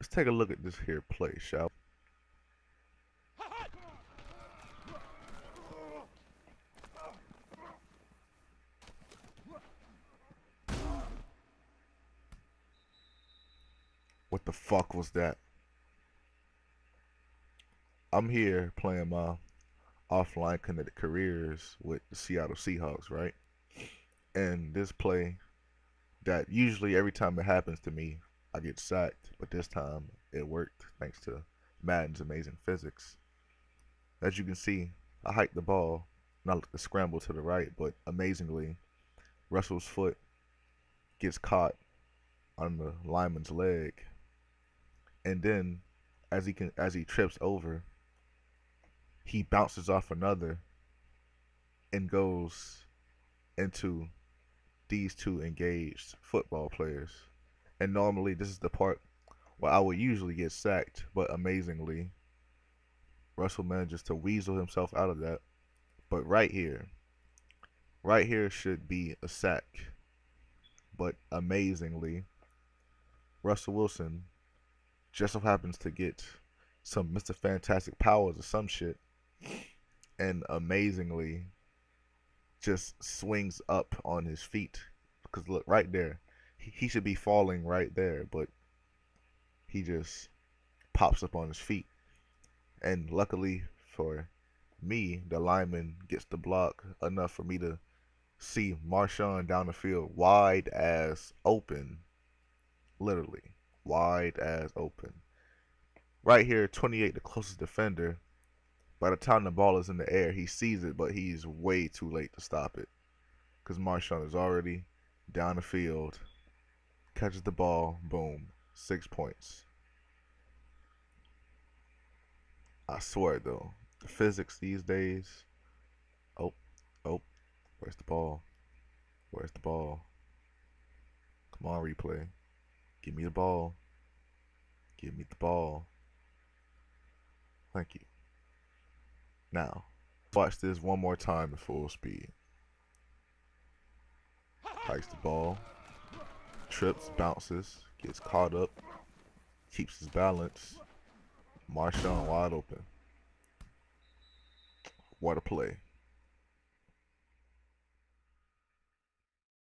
Let's take a look at this here play, shall? What the fuck was that? I'm here playing my offline connected careers with the Seattle Seahawks, right? And this play that usually every time it happens to me, I get sacked, but this time it worked thanks to Madden's amazing physics. As you can see, I hiked the ball, not the scramble to the right, but amazingly, Russell's foot gets caught on the lineman's leg, and then as he can as he trips over, he bounces off another and goes into these two engaged football players. And normally this is the part where I would usually get sacked, but amazingly, Russell manages to weasel himself out of that. But right here, right here should be a sack. But amazingly, Russell Wilson just so happens to get some Mr. Fantastic powers or some shit. And amazingly, just swings up on his feet. Because look, right there, he should be falling right there, but he just pops up on his feet. And luckily for me, the lineman gets the block enough for me to see Marshawn down the field wide as open. Literally, wide as open. Right here, 28, the closest defender. By the time the ball is in the air, he sees it, but he's way too late to stop it. Because Marshawn is already down the field, catches the ball, boom, six points. I swear though, the physics these days. Oh, oh, where's the ball? Where's the ball? Come on, replay. Give me the ball. Give me the ball. Thank you. Now, watch this one more time at full speed. Hikes the ball. Trips, bounces, gets caught up, keeps his balance. Marshawn wide open. What a play.